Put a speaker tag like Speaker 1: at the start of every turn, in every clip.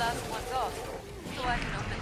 Speaker 1: last one's off, so I can open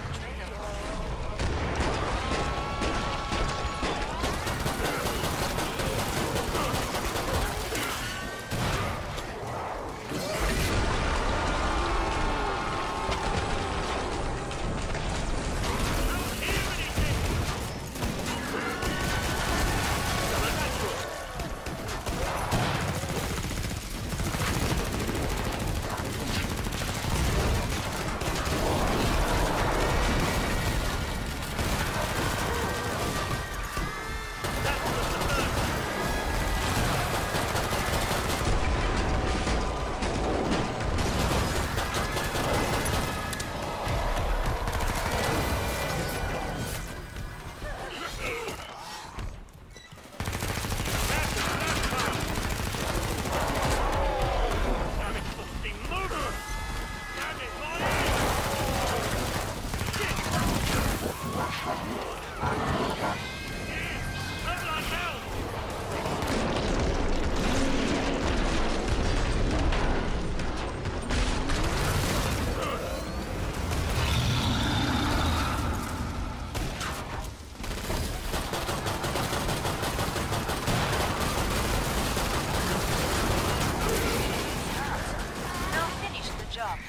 Speaker 1: job.